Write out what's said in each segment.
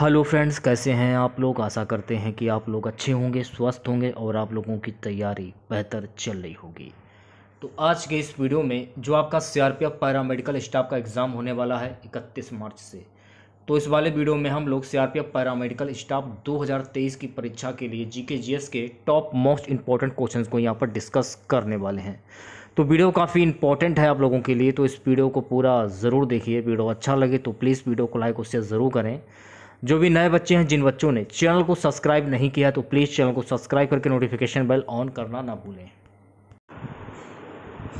Hello friends, कैसे हैं आप लोग? आशा करते हैं कि आप लोग अच्छे होंगे, स्वस्थ होंगे और आप लोगों की तैयारी बेहतर चल रही होगी। तो आज के इस वीडियो में जो आपका सीआरपीएफ पैरामेडिकल स्टाफ का एग्ज़ाम होने वाला है 31 मार्च से तो इस वाले वीडियो में हम लोग सीआरपीएफ पैरामेडिकल स्टाफ 2023 की परीक्षा के लिए जीके जीएस के टॉप मोस्ट इंपॉर्टेंट क्वेश्चंस को यहाँ पर डिस्कस करने वाले हैं। तो वीडियो काफ़ी इंपॉर्टेंट है आप लोगों के लिए तो इस वीडियो को पूरा ज़रूर देखिए। वीडियो अच्छा लगे तो प्लीज़ वीडियो को लाइक और शेयर ज़रूर करें। जो भी नए बच्चे हैं, जिन बच्चों ने चैनल को सब्सक्राइब नहीं किया तो प्लीज़ चैनल को सब्सक्राइब करके नोटिफिकेशन बेल ऑन करना ना भूलें।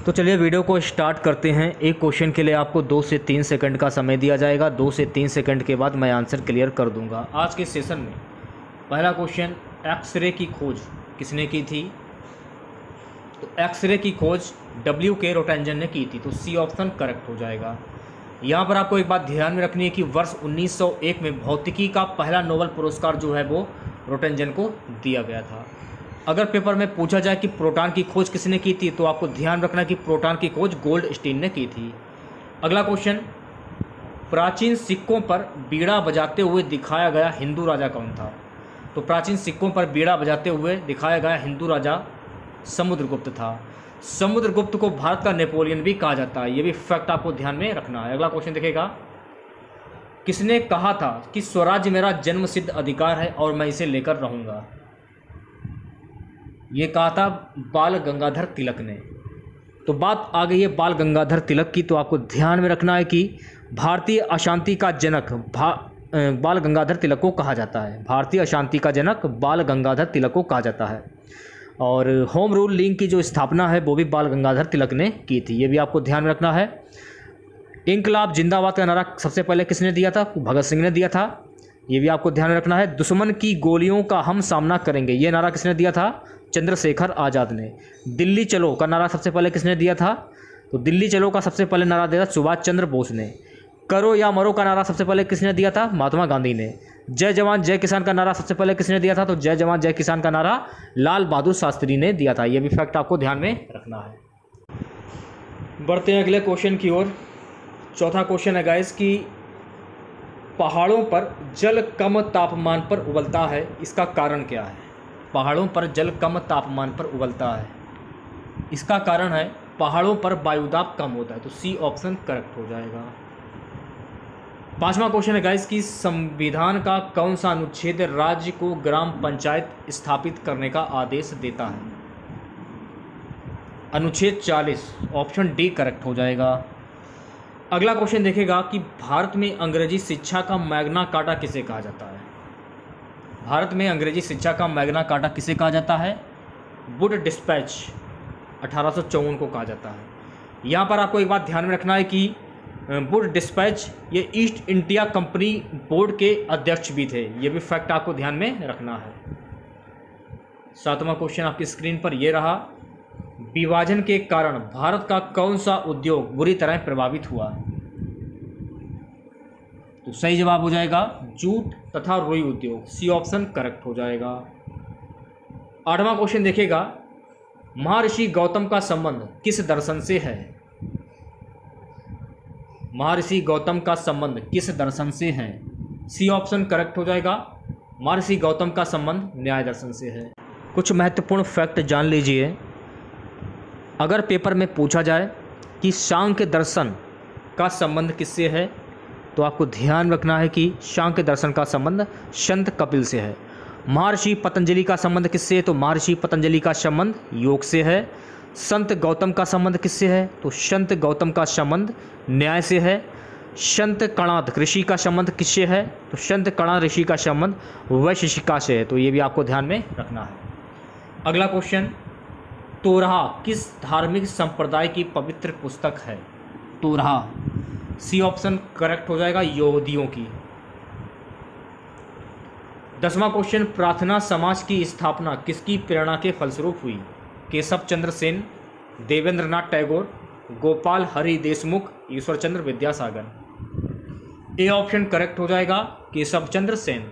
तो चलिए वीडियो को स्टार्ट करते हैं। एक क्वेश्चन के लिए आपको दो से तीन सेकंड का समय दिया जाएगा। दो से तीन सेकंड के बाद मैं आंसर क्लियर कर दूँगा। आज के सेशन में पहला क्वेश्चन, एक्सरे की खोज किसने की थी? तो एक्सरे की खोज डब्ल्यू के रोटेंजन ने की थी तो सी ऑप्शन करेक्ट हो जाएगा। यहाँ पर आपको एक बात ध्यान में रखनी है कि वर्ष 1901 में भौतिकी का पहला नोबल पुरस्कार जो है वो रोटेंजन को दिया गया था। अगर पेपर में पूछा जाए कि प्रोटॉन की खोज किसने की थी तो आपको ध्यान रखना कि प्रोटॉन की खोज गोल्ड स्टीन ने की थी। अगला क्वेश्चन, प्राचीन सिक्कों पर बीड़ा बजाते हुए दिखाया गया हिंदू राजा कौन था? तो प्राचीन सिक्कों पर बीड़ा बजाते हुए दिखाया गया हिंदू राजा समुद्रगुप्त था। समुद्रगुप्त को भारत का नेपोलियन भी कहा जाता है। ये भी फैक्ट आपको ध्यान में रखना है। अगला क्वेश्चन देखेगा। किसने कहा था कि स्वराज्य मेरा जन्म सिद्ध अधिकार है और मैं इसे लेकर रहूँगा? ये कहा था बाल गंगाधर तिलक ने। तो बात आ गई है बाल गंगाधर तिलक की। तो आपको ध्यान में रखना है कि भारतीय अशांति का जनक भा बाल गंगाधर तिलक को कहा जाता है। भारतीय अशांति का जनक बाल गंगाधर तिलक को कहा जाता है। और होम रूल लीग की जो स्थापना है, वो भी बाल गंगाधर तिलक ने की थी। ये भी आपको ध्यान में रखना है। इनकलाब जिंदाबाद का नारा सबसे पहले किसने दिया था? भगत सिंह ने दिया था। ये भी आपको ध्यान में रखना है। दुश्मन की गोलियों का हम सामना करेंगे। ये नारा किसने दिया था? चंद्रशेखर आज़ाद ने। दिल्ली चलो का नारा सबसे पहले किसने दिया था? तो दिल्ली चलो का सबसे पहले नारा दिया था सुभाष चंद्र बोस ने। करो या मरो का नारा सबसे पहले किसने दिया था? महात्मा गांधी ने। जय जवान, जय किसान का नारा सबसे पहले किसने दिया था? तो जय जवान, जय किसान का नारा लाल बहादुर शास्त्री ने दिया था। यह भी फैक्ट आपको ध्यान में रखना है। बढ़ते हैं अगले क्वेश्चन की ओर। चौथा क्वेश्चन है गाइस कि पहाड़ों पर जल कम तापमान पर उबलता है, इसका कारण क्या है? पहाड़ों पर जल कम तापमान पर उबलता है। इसका कारण है, पहाड़ों पर वायुदाब कम होता है तो सी ऑप्शन करेक्ट हो जाएगा। पांचवा क्वेश्चन है गाइस कि संविधान का कौन सा अनुच्छेद राज्य को ग्राम पंचायत स्थापित करने का आदेश देता है? अनुच्छेद 40 ऑप्शन डी करेक्ट हो जाएगा। अगला क्वेश्चन देखेगा कि भारत में अंग्रेज़ी शिक्षा का मैग्ना काटा किसे कहा जाता है? भारत में अंग्रेज़ी शिक्षा का मैग्ना काटा किसे कहा जाता है? वुड डिस्पैच अठारह सौ चौवन को कहा जाता है। यहाँ पर आपको एक बात ध्यान में रखना है कि वुड डिस्पैच ये ईस्ट इंडिया कंपनी बोर्ड के अध्यक्ष भी थे। ये भी फैक्ट आपको ध्यान में रखना है। सातवां क्वेश्चन आपकी स्क्रीन पर यह रहा, विभाजन के कारण भारत का कौन सा उद्योग बुरी तरह प्रभावित हुआ? तो सही जवाब हो जाएगा, जूट तथा रोई उद्योग। सी ऑप्शन करेक्ट हो जाएगा। आठवां क्वेश्चन देखेगा महर्षि गौतम का संबंध किस दर्शन से है? महर्षि गौतम का संबंध किस दर्शन से है? सी ऑप्शन करेक्ट हो जाएगा। महर्षि गौतम का संबंध न्याय दर्शन से है। कुछ महत्वपूर्ण फैक्ट जान लीजिए। अगर पेपर में पूछा जाए कि सांख्य दर्शन का संबंध किससे है तो आपको ध्यान रखना है कि सांख्य दर्शन का संबंध संत कपिल से है। महर्षि पतंजलि का संबंध किससे है तो महर्षि पतंजलि का संबंध योग से है। संत गौतम का संबंध किससे है तो संत गौतम का संबंध न्याय से है। संत कणाद ऋषि का संबंध किससे है? तो संत कणा ऋषि का संबंध वैशिका से है। तो ये भी आपको ध्यान में रखना है। अगला क्वेश्चन तोरहा किस धार्मिक संप्रदाय की पवित्र पुस्तक है? तोरहा, सी ऑप्शन करेक्ट हो जाएगा यहूदियों की। दसवां क्वेश्चन प्रार्थना समाज की स्थापना किसकी प्रेरणा के फलस्वरूप हुई? Keshab Chandra Sen Debendra Nath Tagore, Gopal Hari Deshmukh Ishwar Chandra Vidyasagar. A option correct हो जाएगा केशव चंद्र सेन।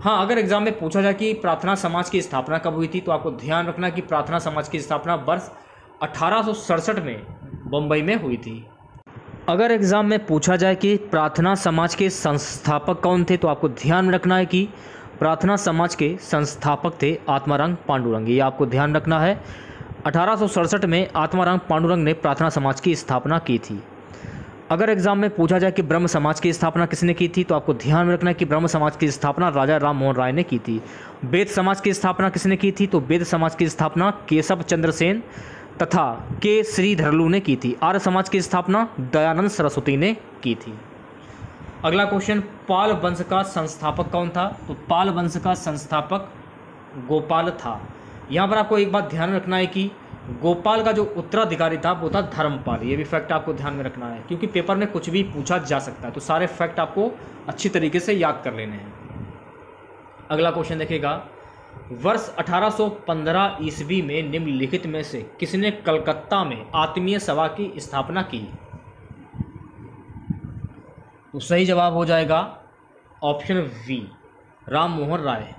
हाँ अगर एग्ज़ाम में पूछा जाए कि प्रार्थना समाज की स्थापना कब हुई थी तो आपको ध्यान रखना कि प्रार्थना समाज की स्थापना वर्ष अठारह सौ सड़सठ में बम्बई में हुई थी। अगर एग्ज़ाम में पूछा जाए कि प्रार्थना समाज के संस्थापक कौन थे तो आपको ध्यान रखना है कि प्रार्थना समाज के संस्थापक थे आत्मारंग पांडुरंग। ये आपको ध्यान रखना है, अठारह सौ सड़सठ में आत्मारंग पांडुरंग ने प्रार्थना समाज की स्थापना की थी। अगर एग्ज़ाम में पूछा जाए कि ब्रह्म समाज की स्थापना किसने की थी तो आपको ध्यान में रखना है कि ब्रह्म समाज की स्थापना राजा राम मोहन राय ने की थी। वेद समाज की स्थापना किसने की थी तो वेद समाज की स्थापना केशव चंद्र सेन तथा के श्रीधरलू ने की थी। आर्य समाज की स्थापना दयानंद सरस्वती ने की थी। अगला क्वेश्चन पाल वंश का संस्थापक कौन था? तो पाल वंश का संस्थापक गोपाल था। यहाँ पर आपको एक बात ध्यान रखना है कि गोपाल का जो उत्तराधिकारी था, वो था धर्मपाल। ये भी फैक्ट आपको ध्यान में रखना है, क्योंकि पेपर में कुछ भी पूछा जा सकता है तो सारे फैक्ट आपको अच्छी तरीके से याद कर लेने हैं। अगला क्वेश्चन देखेगा वर्ष 1815 ईस्वी में निम्नलिखित में से किसने कलकत्ता में आत्मीय सभा की स्थापना की? तो सही जवाब हो जाएगा ऑप्शन वी राम मोहन राय।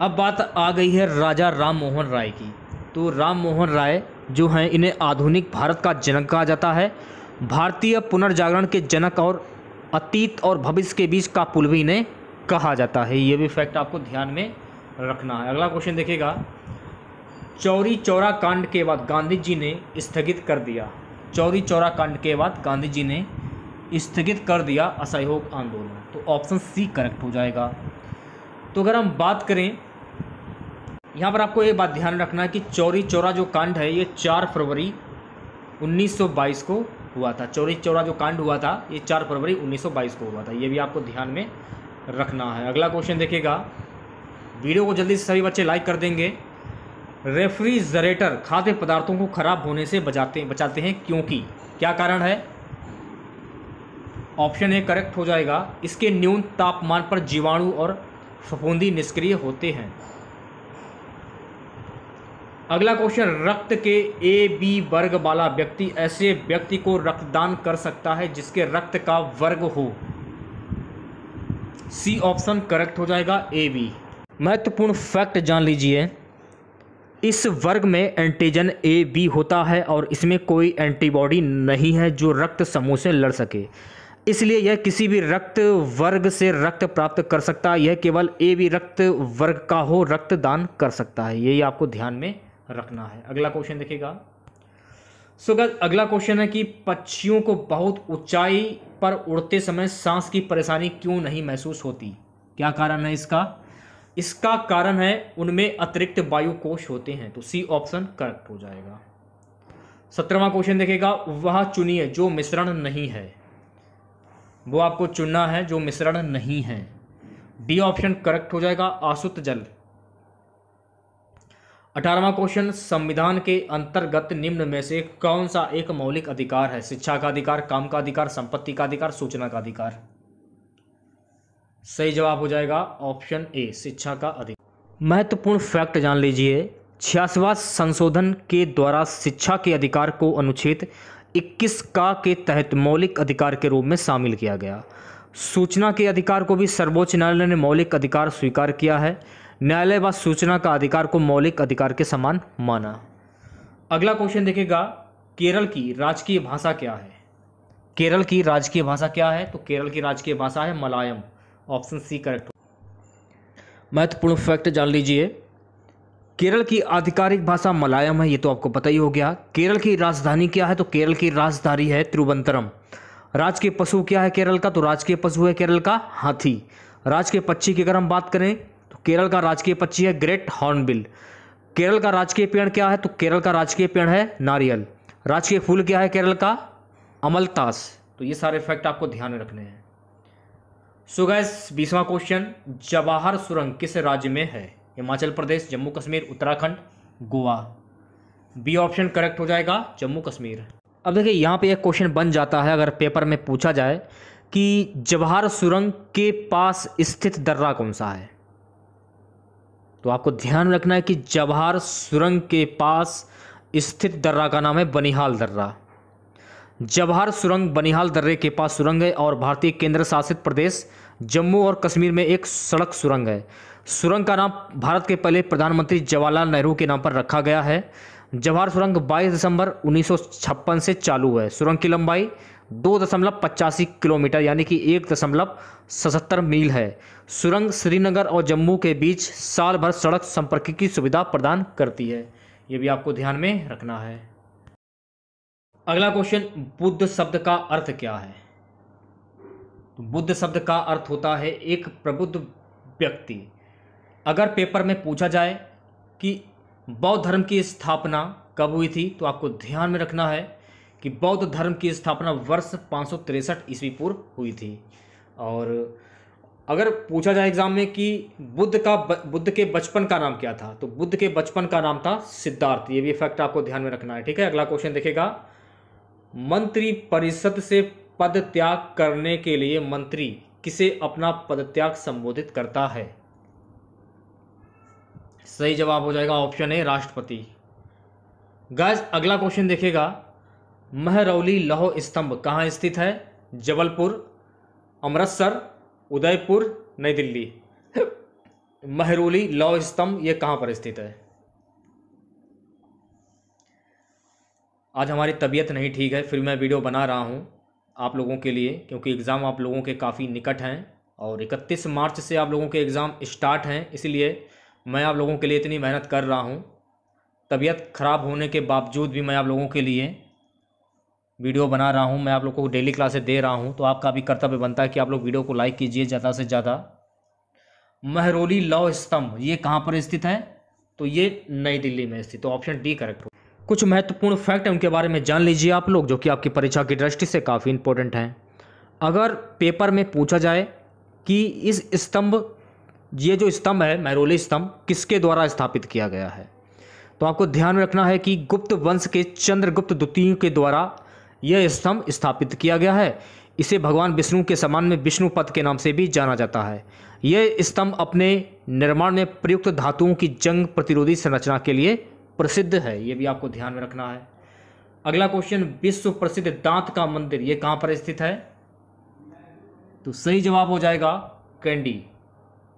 अब बात आ गई है राजा राम मोहन राय की। तो राम मोहन राय जो हैं, इन्हें आधुनिक भारत का जनक कहा जाता है। भारतीय पुनर्जागरण के जनक और अतीत और भविष्य के बीच का पुल भी इन्हें कहा जाता है। ये भी फैक्ट आपको ध्यान में रखना है। अगला क्वेश्चन देखिएगा। चौरी चौरा कांड के बाद गांधी जी ने स्थगित कर दिया। चौरी चौरा कांड के बाद गांधी जी ने स्थगित कर दिया असहयोग आंदोलन। तो ऑप्शन सी करेक्ट हो जाएगा। तो अगर हम बात करें यहाँ पर आपको एक बात ध्यान रखना है कि चौरी चौरा जो कांड है, ये चार फरवरी 1922 को हुआ था। चौरी चौरा जो कांड हुआ था, ये चार फरवरी 1922 को हुआ था। ये भी आपको ध्यान में रखना है। अगला क्वेश्चन देखिएगा। वीडियो को जल्दी से सभी बच्चे लाइक कर देंगे। रेफ्रिजरेटर खाद्य पदार्थों को खराब होने से बचाते बचाते हैं क्योंकि क्या कारण है? ऑप्शन ए, करेक्ट हो जाएगा। इसके न्यून तापमान पर जीवाणु और फफूंदी निष्क्रिय होते हैं। अगला क्वेश्चन, रक्त के ए बी वर्ग वाला व्यक्ति ऐसे व्यक्ति को रक्तदान कर सकता है जिसके रक्त का वर्ग हो? सी ऑप्शन करेक्ट हो जाएगा ए बी। महत्वपूर्ण फैक्ट जान लीजिए। इस वर्ग में एंटीजन ए बी होता है और इसमें कोई एंटीबॉडी नहीं है जो रक्त समूह से लड़ सके। इसलिए यह किसी भी रक्त वर्ग से रक्त प्राप्त कर सकता है। यह केवल ए बी रक्त वर्ग का हो, रक्तदान कर सकता है। यही आपको ध्यान में रखना है। अगला क्वेश्चन देखिएगा। सो so, अगला क्वेश्चन है कि पक्षियों को बहुत ऊंचाई पर उड़ते समय सांस की परेशानी क्यों नहीं महसूस होती? क्या कारण है इसका? इसका कारण है उनमें अतिरिक्त वायु कोश होते हैं। तो सी ऑप्शन करेक्ट हो जाएगा। सत्रहवा क्वेश्चन देखेगा वह चुनिए जो मिश्रण नहीं है। वो आपको चुनना है जो मिश्रण नहीं है। डी ऑप्शन करेक्ट हो जाएगा। आसुत जल। अठारहवा क्वेश्चन, संविधान के अंतर्गत निम्न में से कौन सा एक मौलिक अधिकार है? शिक्षा का अधिकार, काम का अधिकार, संपत्ति का अधिकार, सूचना का अधिकार? सही जवाब हो जाएगा ऑप्शन ए, शिक्षा का अधिकार। महत्वपूर्ण फैक्ट जान लीजिए। छियासवा संशोधन के द्वारा शिक्षा के अधिकार को अनुच्छेद 21 का के तहत मौलिक अधिकार के रूप में शामिल किया गया। सूचना के अधिकार को भी सर्वोच्च न्यायालय ने मौलिक अधिकार स्वीकार किया है। न्यायालय व सूचना का अधिकार को मौलिक अधिकार के समान माना। अगला क्वेश्चन देखेगा, केरल की राजकीय भाषा क्या है? केरल की राजकीय भाषा क्या है? तो केरल की राजकीय भाषा है मलायम। ऑप्शन सी करेक्ट महत्वपूर्ण फैक्ट जान लीजिए। केरल की आधिकारिक भाषा मलायम है, ये तो आपको पता ही हो गया। केरल की राजधानी क्या है? तो केरल की राजधानी है तिरुवंतरम राजकीय पशु क्या है केरल का? तो राजकीय पशु है केरल का हाथी। राजकीय पक्षी की अगर हम बात करें केरल का राजकीय पक्षी है ग्रेट हॉर्नबिल। केरल का राजकीय पेड़ क्या है? तो केरल का राजकीय पेड़ है नारियल। राजकीय फूल क्या है केरल का? अमलतास तो ये सारे फैक्ट आपको ध्यान रखने हैं। सो गैस बीसवा क्वेश्चन जवाहर सुरंग किस राज्य में है? Himachal Pradesh, Jammu Kashmir, Uttarakhand, Goa. B option correct हो जाएगा, जम्मू कश्मीर। अब देखिए, यहाँ पे एक क्वेश्चन बन जाता है, अगर पेपर में पूछा जाए, कि जवाहर सुरंग के पास स्थित दर्रा कौन सा है? तो आपको ध्यान रखना है कि जवाहर सुरंग के पास स्थित दर्रा का नाम है बनिहाल दर्रा। जवाहर सुरंग बनिहाल दर्रे के पास सुरंग है और भारतीय केंद्र शासित प्रदेश जम्मू और कश्मीर में एक सड़क सुरंग है। सुरंग का नाम भारत के पहले प्रधानमंत्री जवाहरलाल नेहरू के नाम पर रखा गया है। जवाहर सुरंग 22 दिसंबर उन्नीस सौ छप्पन से चालू है। सुरंग की लंबाई दो दशमलव पचासी किलोमीटर, यानी कि एक दशमलव सतहत्तर मील है। सुरंग श्रीनगर और जम्मू के बीच साल भर सड़क संपर्क की सुविधा प्रदान करती है। ये भी आपको ध्यान में रखना है। अगला क्वेश्चन बुद्ध शब्द का अर्थ क्या है? तो बुद्ध शब्द का अर्थ होता है एक प्रबुद्ध व्यक्ति। अगर पेपर में पूछा जाए कि बौद्ध धर्म की स्थापना कब हुई थी तो आपको ध्यान में रखना है कि बौद्ध धर्म की स्थापना वर्ष पाँच ईस्वी पूर्व हुई थी। और अगर पूछा जाए एग्ज़ाम में कि बुद्ध का बुद्ध के बचपन का नाम क्या था तो बुद्ध के बचपन का नाम था सिद्धार्थ। ये भी फैक्ट आपको ध्यान में रखना है, ठीक है? अगला क्वेश्चन देखेगा। मंत्री परिषद से पद त्याग करने के लिए मंत्री किसे अपना पदत्याग संबोधित करता है? सही जवाब हो जाएगा ऑप्शन ए, राष्ट्रपति। गैस अगला क्वेश्चन देखेगा। महरौली लौह स्तंभ कहाँ स्थित है? जबलपुर, अमृतसर, उदयपुर, नई दिल्ली। महरौली लौह स्तंभ ये कहाँ पर स्थित है? आज हमारी तबीयत नहीं ठीक है, फिर मैं वीडियो बना रहा हूँ आप लोगों के लिए, क्योंकि एग्ज़ाम आप लोगों के काफ़ी निकट हैं और 31 मार्च से आप लोगों के एग्ज़ाम स्टार्ट हैं, इसलिए मैं आप लोगों के लिए इतनी मेहनत कर रहा हूँ। तबीयत ख़राब होने के बावजूद भी मैं आप लोगों के लिए वीडियो बना रहा हूँ, मैं आप लोगों को डेली क्लासेस दे रहा हूँ तो आपका भी कर्तव्य बनता है कि आप लोग वीडियो को लाइक कीजिए ज़्यादा से ज़्यादा। महरोली लौ स्तंभ, ये कहाँ पर स्थित है? तो ये नई दिल्ली में स्थित तो ऑप्शन डी करेक्ट हो। कुछ महत्वपूर्ण फैक्ट उनके बारे में जान लीजिए आप लोग, जो कि आपकी परीक्षा की दृष्टि से काफ़ी इंपॉर्टेंट हैं। अगर पेपर में पूछा जाए कि इस स्तंभ, ये जो स्तंभ है, महरोली स्तंभ, किसके द्वारा स्थापित किया गया है? तो आपको ध्यान में रखना है कि गुप्त वंश के चंद्रगुप्त द्वितीय के द्वारा यह स्तंभ स्थापित किया गया है। इसे भगवान विष्णु के समान में विष्णु पद के नाम से भी जाना जाता है। यह स्तंभ अपने निर्माण में प्रयुक्त धातुओं की जंग प्रतिरोधी संरचना के लिए प्रसिद्ध है। यह भी आपको ध्यान में रखना है। अगला क्वेश्चन विश्व प्रसिद्ध दांत का मंदिर, यह कहाँ पर स्थित है? तो सही जवाब हो जाएगा कैंडी।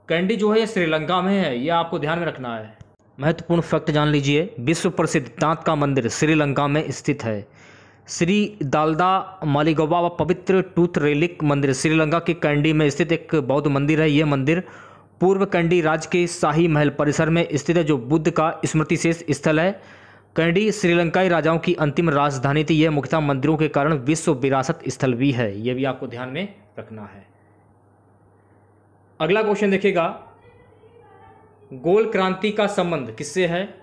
कैंडी जो है ये श्रीलंका में है। यह आपको ध्यान में रखना है। महत्वपूर्ण फैक्ट जान लीजिए, विश्व प्रसिद्ध दांत का मंदिर श्रीलंका में स्थित है। श्री दालदा मालिगोबा व पवित्र टूथ रेलिक मंदिर। श्रीलंका के कैंडी में स्थित एक बौद्ध मंदिर है। यह मंदिर पूर्व कैंडी राज्य के शाही महल परिसर में स्थित है, जो बुद्ध का स्मृति शेष स्थल है। कैंडी श्रीलंकाई राजाओं की अंतिम राजधानी थी। यह मुख्यतः मंदिरों के कारण विश्व विरासत स्थल भी है। यह भी आपको ध्यान में रखना है। अगला क्वेश्चन देखेगा गोल क्रांति का संबंध किससे है?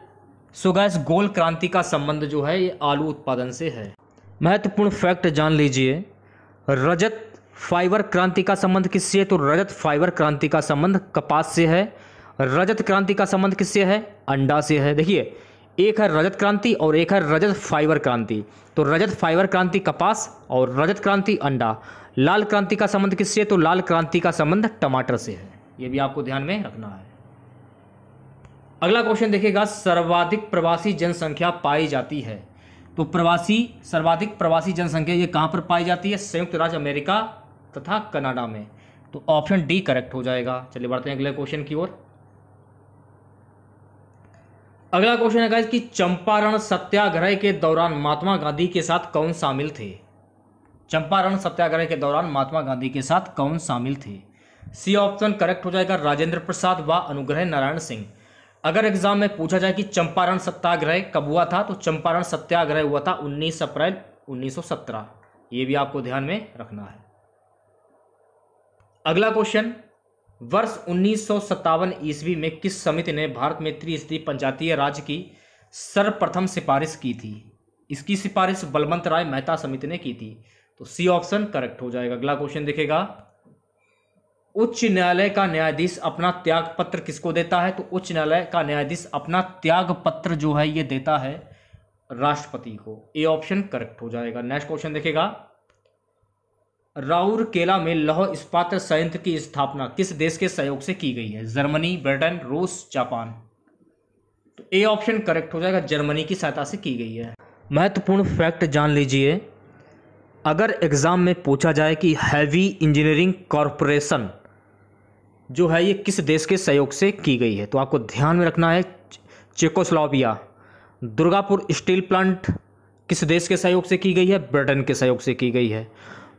सो गैस गोल क्रांति का संबंध जो है, ये आलू उत्पादन से है। महत्वपूर्ण फैक्ट जान लीजिए। रजत फाइबर क्रांति का संबंध किससे है? तो रजत फाइबर क्रांति का संबंध कपास से है। रजत क्रांति का संबंध किससे है? अंडा से है। देखिए, एक है रजत क्रांति और एक है रजत फाइबर क्रांति। तो रजत फाइबर क्रांति कपास और रजत क्रांति अंडा। लाल क्रांति का संबंध किससे तो लाल क्रांति का संबंध टमाटर से है। ये भी आपको ध्यान में रखना है। अगला क्वेश्चन देखिएगा। सर्वाधिक प्रवासी जनसंख्या पाई जाती है। तो प्रवासी, सर्वाधिक प्रवासी जनसंख्या ये कहाँ पर पाई जाती है? संयुक्त राज्य अमेरिका तथा कनाडा में। तो ऑप्शन डी करेक्ट हो जाएगा। चलिए बढ़ते हैं अगले क्वेश्चन की ओर। अगला क्वेश्चन है कि चंपारण सत्याग्रह के दौरान महात्मा गांधी के साथ कौन शामिल थे? चंपारण सत्याग्रह के दौरान महात्मा गांधी के साथ कौन शामिल थे? सी ऑप्शन करेक्ट हो जाएगा राजेंद्र प्रसाद व अनुग्रह नारायण सिंह। अगर एग्ज़ाम में पूछा जाए कि चंपारण सत्याग्रह कब हुआ था तो चंपारण सत्याग्रह हुआ था 19 अप्रैल 1917 ये भी आपको ध्यान में रखना है। अगला क्वेश्चन वर्ष उन्नीस सौ सत्तावन ईस्वी में किस समिति ने भारत में त्रिस्तरीय पंचायतीय राज्य की सर्वप्रथम सिफारिश की थी? इसकी सिफारिश बलवंत राय मेहता समिति ने की थी। तो सी ऑप्शन करेक्ट हो जाएगा। अगला क्वेश्चन देखेगा। उच्च न्यायालय का न्यायाधीश अपना त्याग पत्र किसको देता है? तो उच्च न्यायालय का न्यायाधीश अपना त्याग पत्र जो है, ये देता है राष्ट्रपति को। ए ऑप्शन करेक्ट हो जाएगा। नेक्स्ट क्वेश्चन देखेगा राउर केला में लौह इस्पात संयंत्र की स्थापना किस देश के सहयोग से की गई है? जर्मनी, ब्रिटेन, रूस, जापान। तो ए ऑप्शन करेक्ट हो जाएगा। जर्मनी की सहायता से की गई है। महत्वपूर्ण फैक्ट जान लीजिए। अगर एग्ज़ाम में पूछा जाए कि हैवी इंजीनियरिंग कॉरपोरेशन जो है ये किस देश के सहयोग से की गई है? तो आपको ध्यान में रखना है चेकोस्लोविया दुर्गापुर स्टील प्लांट किस देश के सहयोग से की गई है? ब्रिटेन के सहयोग से की गई है।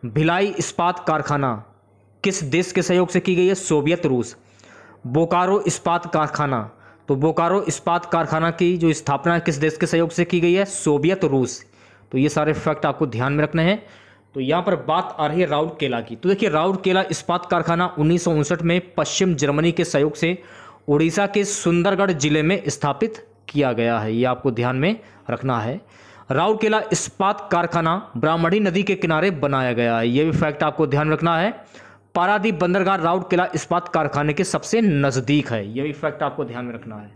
भिलाई इस्पात कारखाना किस देश के सहयोग से की गई है? सोवियत रूस। बोकारो इस्पात कारखाना। तो बोकारो इस्पात कारखाना की जो स्थापना किस देश के सहयोग से की गई है? सोवियत रूस। तो ये सारे फैक्ट आपको ध्यान में रखने हैं। तो यहाँ पर बात आ रही है राउड केला की। तो देखिए राउड केला इस्पात कारखाना उन्नीस सौ उनसठ में पश्चिम जर्मनी के सहयोग से उड़ीसा के सुंदरगढ़ ज़िले में स्थापित किया गया है। ये आपको ध्यान में रखना है। राउरकेला इस्पात कारखाना ब्राह्मणी नदी के किनारे बनाया गया है। ये भी फैक्ट आपको ध्यान रखना है। पारादीप बंदरगाह राउरकेला इस्पात कारखाने के सबसे नज़दीक है। ये भी फैक्ट आपको ध्यान में रखना है।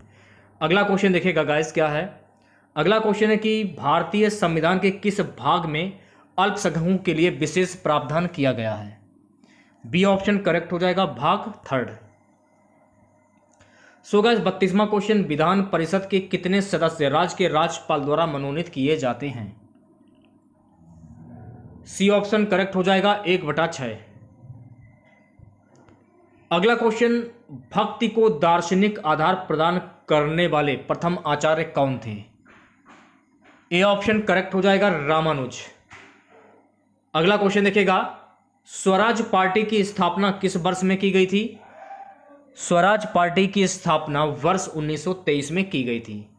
अगला क्वेश्चन देखिएगा गाइस क्या है? अगला क्वेश्चन है कि भारतीय संविधान के किस भाग में अल्पसंख्यकों के लिए विशेष प्रावधान किया गया है। बी ऑप्शन करेक्ट हो जाएगा, भाग थर्ड सो गाइस बत्तीसवां क्वेश्चन विधान परिषद के कितने सदस्य राज्य के राज्यपाल द्वारा मनोनीत किए जाते हैं? सी ऑप्शन करेक्ट हो जाएगा, एक बटा छह। अगला क्वेश्चन भक्ति को दार्शनिक आधार प्रदान करने वाले प्रथम आचार्य कौन थे? ए ऑप्शन करेक्ट हो जाएगा, रामानुज। अगला क्वेश्चन देखिएगा। स्वराज पार्टी की स्थापना किस वर्ष में की गई थी? स्वराज पार्टी की स्थापना वर्ष 1923 में की गई थी।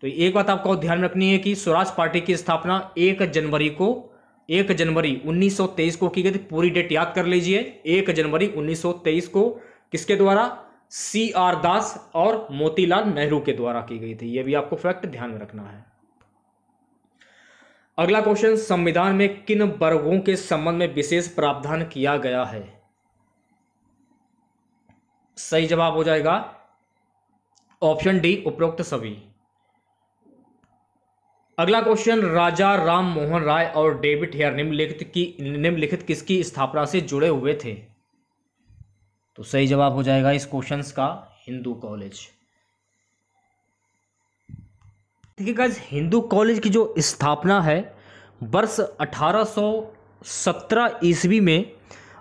तो एक बात आपको ध्यान रखनी है कि स्वराज पार्टी की स्थापना एक जनवरी को, एक जनवरी 1923 को की गई थी। पूरी डेट याद कर लीजिए। एक जनवरी 1923 को किसके द्वारा? सी आर दास और मोतीलाल नेहरू के द्वारा की गई थी। यह भी आपको फैक्ट ध्यान में रखना है। अगला क्वेश्चन संविधान में किन वर्गों के संबंध में विशेष प्रावधान किया गया है? सही जवाब हो जाएगा ऑप्शन डी उपरोक्त सभी। अगला क्वेश्चन राजा राम मोहन राय और डेविड हेयर निम्नलिखित की, निम्नलिखित किसकी स्थापना से जुड़े हुए थे? तो सही जवाब हो जाएगा इस क्वेश्चन का हिंदू कॉलेज देखिए गाइज़ हिंदू कॉलेज की जो स्थापना है, वर्ष 1817 ईस्वी में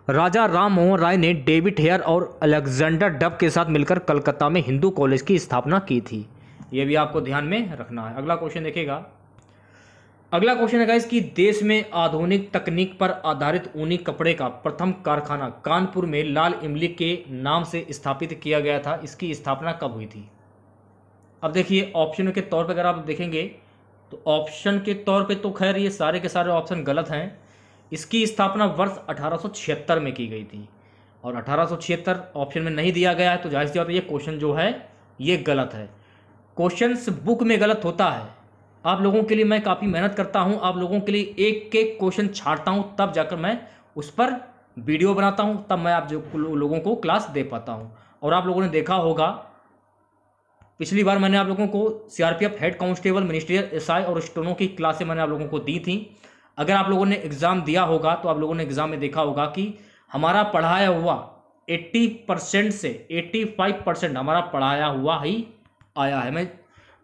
राजा राम मोहन राय ने डेविड हेयर और अलेक्जेंडर डब के साथ मिलकर कलकत्ता में हिंदू कॉलेज की स्थापना की थी। यह भी आपको ध्यान में रखना है। अगला क्वेश्चन देखिएगा। अगला क्वेश्चन है गाइस कि देश में आधुनिक तकनीक पर आधारित ऊनी कपड़े का प्रथम कारखाना कानपुर में लाल इमली के नाम से स्थापित किया गया था। इसकी स्थापना कब हुई थी? अब देखिए ऑप्शन के तौर पर अगर आप देखेंगे तो ऑप्शन के तौर पे तो खैर ये सारे के सारे ऑप्शन गलत हैं। इसकी स्थापना वर्ष अठारह सौ छिहत्तर में की गई थी। और अठारह सौ छिहत्तर ऑप्शन में नहीं दिया गया है तो ज़ाहिर सी बात ये क्वेश्चन जो है, ये गलत है। क्वेश्चंस बुक में गलत होता है। आप लोगों के लिए मैं काफ़ी मेहनत करता हूँ, आप लोगों के लिए एक एक क्वेश्चन छाड़ता हूँ, तब जाकर मैं उस पर वीडियो बनाता हूँ, तब मैं आप जो लोगों को क्लास दे पाता हूँ। और आप लोगों ने देखा होगा पिछली बार मैंने आप लोगों को CRPF head constable ministerial SI और स्टोनों की क्लासें मैंने आप लोगों को दी थी। अगर आप लोगों ने एग्ज़ाम दिया होगा तो आप लोगों ने एग्ज़ाम में देखा होगा कि हमारा पढ़ाया हुआ 80 परसेंट से 85 परसेंट हमारा पढ़ाया हुआ ही आया है। मैं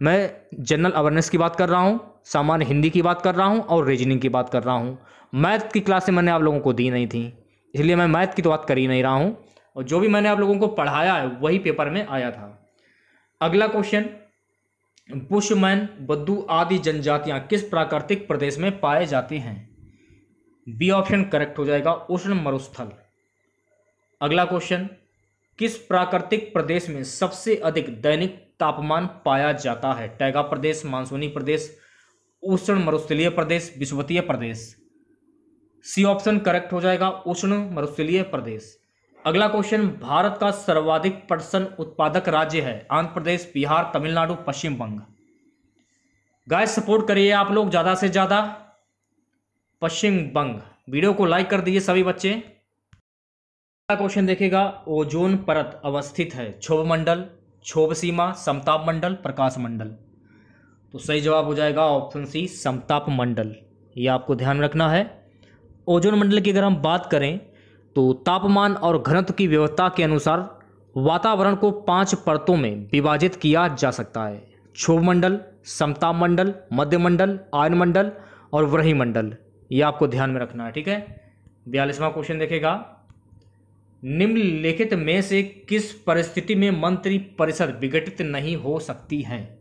मैं जनरल अवेयरनेस की बात कर रहा हूँ, सामान्य हिंदी की बात कर रहा हूँ और रीजनिंग की बात कर रहा हूँ। मैथ की क्लासें मैंने आप लोगों को दी नहीं थी, इसलिए मैं मैथ की तो बात कर ही नहीं रहा हूँ। और जो भी मैंने आप लोगों को पढ़ाया है, वही पेपर में आया था। अगला क्वेश्चन बुशमैन बद्दू आदि जनजातियाँ किस प्राकृतिक प्रदेश में पाए जाते हैं? बी ऑप्शन करेक्ट हो जाएगा, उष्ण मरुस्थल। अगला क्वेश्चन किस प्राकृतिक प्रदेश में सबसे अधिक दैनिक तापमान पाया जाता है? टैगा प्रदेश, मानसूनी प्रदेश, उष्ण मरुस्थलीय प्रदेश विश्वतीय प्रदेश। सी ऑप्शन करेक्ट हो जाएगा, उष्ण मरुस्थलीय प्रदेश। अगला क्वेश्चन, भारत का सर्वाधिक पटसन उत्पादक राज्य है, आंध्र प्रदेश, बिहार, तमिलनाडु, पश्चिम बंग। गाय सपोर्ट करिए आप लोग ज़्यादा से ज़्यादा। पश्चिम बंग। वीडियो को लाइक कर दीजिए सभी बच्चे। अगला क्वेश्चन देखेगा ओजोन परत अवस्थित है, क्षोभ मंडल, क्षोभ सीमा, समताप मंडल, प्रकाश मंडल। तो सही जवाब हो जाएगा ऑप्शन सी समताप मंडल। ये आपको ध्यान रखना है। ओजोन मंडल की अगर हम बात करें तो तापमान और घनत्व की व्यवस्था के अनुसार वातावरण को पाँच परतों में विभाजित किया जा सकता है। क्षोभ मंडल समताप मंडल, मध्य मंडल, आयन मंडल और व्रही मंडल। ये आपको ध्यान में रखना है, ठीक है? बयालीसवां क्वेश्चन देखेगा। निम्नलिखित में से किस परिस्थिति में मंत्री परिषद विघटित नहीं हो सकती है?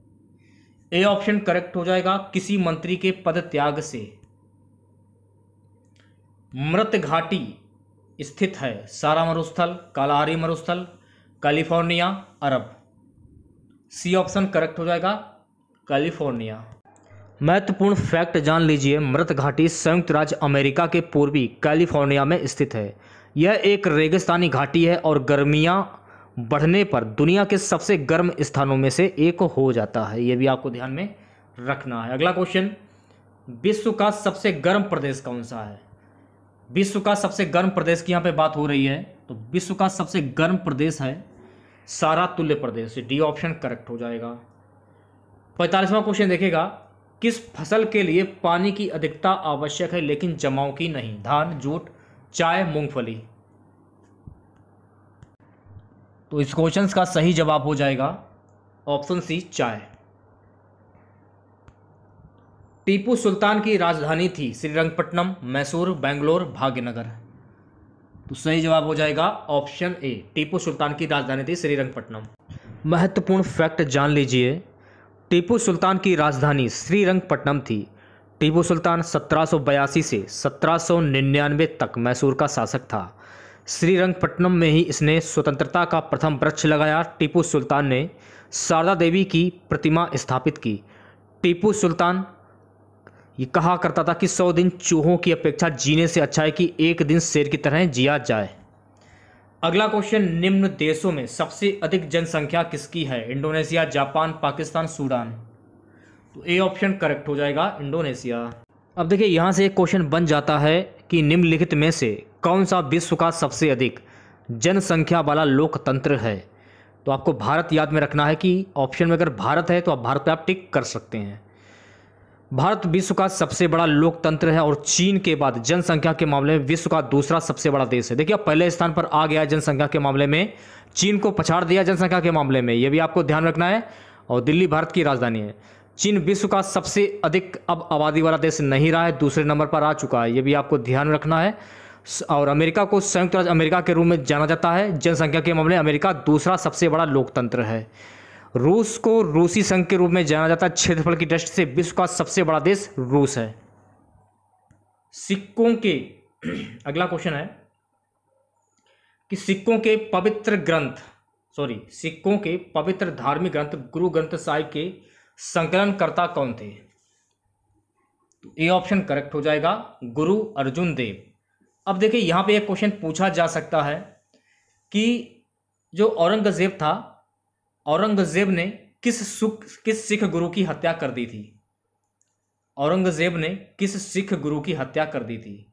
ए ऑप्शन करेक्ट हो जाएगा किसी मंत्री के पद त्याग से। मृत घाटी स्थित है सारा मरुस्थल, कालाहारी मरुस्थल, कैलिफ़ोर्निया, अरब। सी ऑप्शन करेक्ट हो जाएगा, कैलिफ़ोर्निया। महत्वपूर्ण फैक्ट जान लीजिए, मृत घाटी संयुक्त राज्य अमेरिका के पूर्वी कैलिफ़ोर्निया में स्थित है। यह एक रेगिस्तानी घाटी है और गर्मियाँ बढ़ने पर दुनिया के सबसे गर्म स्थानों में से एक हो जाता है। यह भी आपको ध्यान में रखना है। अगला क्वेश्चन विश्व का सबसे गर्म प्रदेश कौन सा है? विश्व का सबसे गर्म प्रदेश की यहाँ पे बात हो रही है तो विश्व का सबसे गर्म प्रदेश है सारा तुल्य प्रदेश। डी ऑप्शन करेक्ट हो जाएगा। पैंतालीसवां क्वेश्चन देखेगा किस फ़सल के लिए पानी की अधिकता आवश्यक है, लेकिन जमाव की नहीं? धान, जूट, चाय, मूंगफली। तो इस क्वेश्चन का सही जवाब हो जाएगा। ऑप्शन सी चाय। टीपू सुल्तान की राजधानी थी श्रीरंगपट्टनम, मैसूर, बेंगलोर, भाग्यनगर। तो सही जवाब हो जाएगा ऑप्शन ए, टीपू सुल्तान की राजधानी थी श्रीरंगपट्टनम। महत्वपूर्ण फैक्ट जान लीजिए, टीपू सुल्तान की राजधानी श्रीरंगपट्टनम थी। टीपू सुल्तान 1782 से 1799 तक मैसूर का शासक था। श्रीरंगपट्टनम में ही इसने स्वतंत्रता का प्रथम वृक्ष लगाया। टीपू सुल्तान ने शारदा देवी की प्रतिमा स्थापित की। टीपू सुल्तान ये कहा करता था कि सौ दिन चूहों की अपेक्षा जीने से अच्छा है कि एक दिन शेर की तरह जिया जाए। अगला क्वेश्चन निम्न देशों में सबसे अधिक जनसंख्या किसकी है? Indonesia, Japan, Pakistan, Sudan. तो ए ऑप्शन करेक्ट हो जाएगा, इंडोनेशिया। अब देखिए, यहाँ से एक क्वेश्चन बन जाता है कि निम्नलिखित में से कौन सा विश्व का सबसे अधिक जनसंख्या वाला लोकतंत्र है? तो आपको भारत याद में रखना है कि ऑप्शन में अगर भारत है तो आप भारत पर आप टिक कर सकते हैं। भारत विश्व का सबसे बड़ा लोकतंत्र है और चीन के बाद जनसंख्या के मामले में विश्व का दूसरा सबसे बड़ा देश है। देखिए पहले स्थान पर आ गया जनसंख्या के मामले में। चीन को पछाड़ दिया जनसंख्या के मामले में। यह भी आपको ध्यान रखना है। और दिल्ली भारत की राजधानी है। चीन विश्व का सबसे अधिक अब आबादी वाला देश नहीं रहा है, दूसरे नंबर पर आ चुका है। यह भी आपको ध्यान रखना है। और अमेरिका को संयुक्त राज्य अमेरिका के रूप में जाना जाता है। जनसंख्या के मामले अमेरिका दूसरा सबसे बड़ा लोकतंत्र है। रूस को रूसी संघ के रूप में जाना जाता है। क्षेत्रफल की दृष्टि से विश्व का सबसे बड़ा देश रूस है। सिक्कों के, अगला क्वेश्चन है कि सिक्कों के पवित्र ग्रंथ सॉरी सिक्कों के पवित्र धार्मिक ग्रंथ, गुरु ग्रंथ साहिब के संकलनकर्ता कौन थे? तो ए ऑप्शन करेक्ट हो जाएगा, गुरु अर्जुन देव। अब देखिए, यहाँ पे एक क्वेश्चन पूछा जा सकता है कि जो औरंगज़ेब था औरंगज़ेब ने किस सुख, किस सिख गुरु की हत्या कर दी थी? औरंगज़ेब ने किस सिख गुरु की हत्या कर दी थी?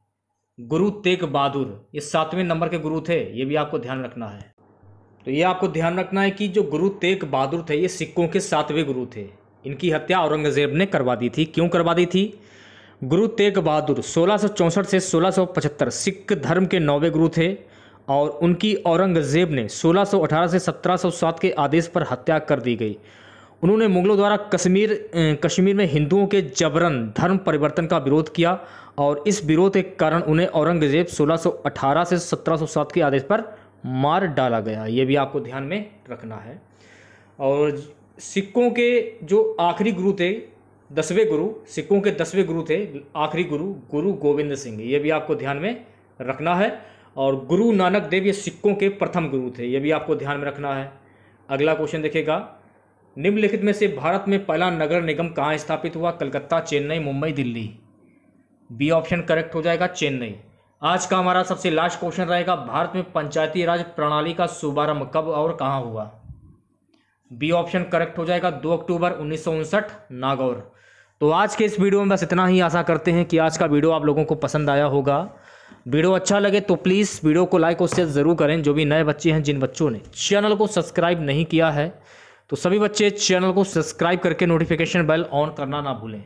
गुरु तेग बहादुर, ये सातवें नंबर के गुरु थे, ये भी आपको ध्यान रखना है। तो ये आपको ध्यान रखना है कि जो गुरु तेग बहादुर थे, ये सिखों के सातवें गुरु थे। इनकी हत्या औरंगज़ेब ने करवा दी थी। क्यों करवा दी थी? गुरु तेग बहादुर, सोलह से सोलह सिख धर्म के नौवे गुरु थे। और उनकी औरंगज़ेब ने 1618 से 1707 के आदेश पर हत्या कर दी गई। उन्होंने मुगलों द्वारा कश्मीर कश्मीर में हिंदुओं के जबरन धर्म परिवर्तन का विरोध किया और इस विरोध के कारण उन्हें औरंगज़ेब 1618 से 1707 के आदेश पर मार डाला गया। ये भी आपको ध्यान में रखना है। और सिक्कों के जो आखिरी गुरु थे, दसवें गुरु, सिक्कों के दसवें गुरु थे, आखिरी गुरु गुरु गोविंद सिंह। ये भी आपको ध्यान में रखना है। और गुरु नानक देव ये सिक्कों के प्रथम गुरु थे, ये भी आपको ध्यान में रखना है। अगला क्वेश्चन देखेगा निम्नलिखित में से भारत में पहला नगर निगम कहाँ स्थापित हुआ? Calcutta, Chennai, Mumbai, Delhi. B option correct हो जाएगा, चेन्नई। आज का हमारा सबसे लास्ट क्वेश्चन रहेगा, भारत में पंचायती राज प्रणाली का शुभारंभ कब और कहाँ हुआ? बी ऑप्शन करेक्ट हो जाएगा, दो अक्टूबर उन्नीस सौ उनसठ, नागौर। तो आज के इस वीडियो में बस इतना ही। आशा करते हैं कि आज का वीडियो आप लोगों को पसंद आया होगा। वीडियो अच्छा लगे तो प्लीज़ वीडियो को लाइक और शेयर ज़रूर करें। जो भी नए बच्चे हैं, जिन बच्चों ने चैनल को सब्सक्राइब नहीं किया है तो सभी बच्चे चैनल को सब्सक्राइब करके नोटिफिकेशन बेल ऑन करना ना भूलें।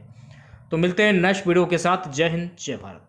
तो मिलते हैं नेक्स्ट वीडियो के साथ। जय हिंद, जय भारत।